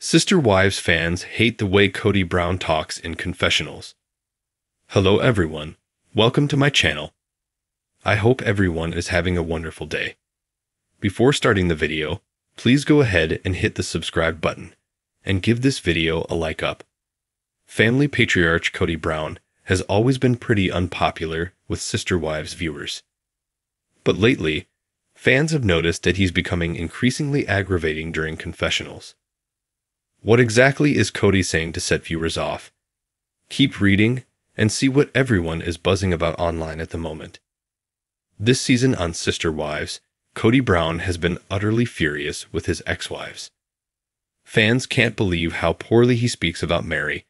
Sister Wives fans hate the way Kody Brown talks in confessionals. Hello, everyone. Welcome to my channel. I hope everyone is having a wonderful day. Before starting the video, please go ahead and hit the subscribe button and give this video a like up. Family patriarch Kody Brown has always been pretty unpopular with Sister Wives viewers. But lately, fans have noticed that he's becoming increasingly aggravating during confessionals. What exactly is Kody saying to set viewers off? Keep reading and see what everyone is buzzing about online at the moment. This season on Sister Wives, Kody Brown has been utterly furious with his ex wives. Fans can't believe how poorly he speaks about Meri,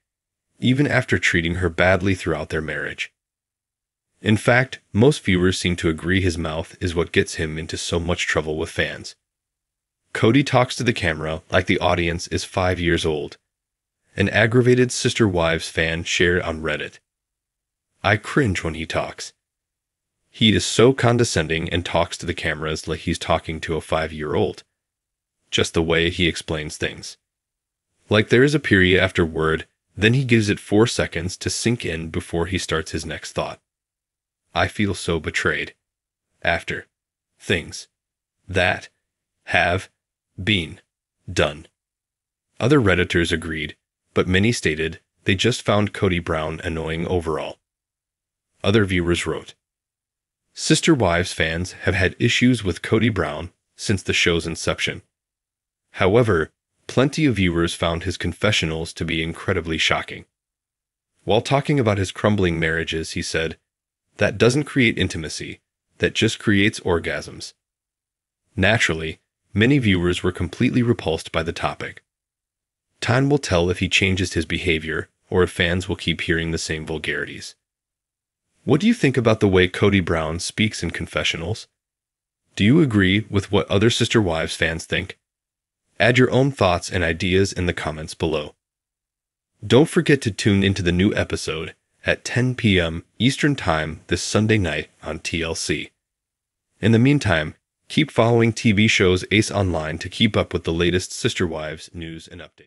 even after treating her badly throughout their marriage. In fact, most viewers seem to agree his mouth is what gets him into so much trouble with fans. Kody talks to the camera like the audience is five years old. An aggravated Sister Wives fan shared on Reddit. I cringe when he talks. He is so condescending and talks to the cameras like he's talking to a five year old. Just the way he explains things. Like there is a period after word, then he gives it four seconds to sink in before he starts his next thought. I feel so betrayed. After. Things. That. Have. Been. Done. Other Redditors agreed, but many stated they just found Kody Brown annoying overall. Other viewers wrote, Sister Wives fans have had issues with Kody Brown since the show's inception. However, plenty of viewers found his confessionals to be incredibly shocking. While talking about his crumbling marriages, he said, that doesn't create intimacy, that just creates orgasms. Naturally, many viewers were completely repulsed by the topic. Time will tell if he changes his behavior or if fans will keep hearing the same vulgarities. What do you think about the way Kody Brown speaks in confessionals? Do you agree with what other Sister Wives fans think? Add your own thoughts and ideas in the comments below. Don't forget to tune into the new episode at 10 p.m. Eastern Time this Sunday night on TLC. In the meantime, keep following TV shows Ace Online to keep up with the latest Sister Wives news and updates.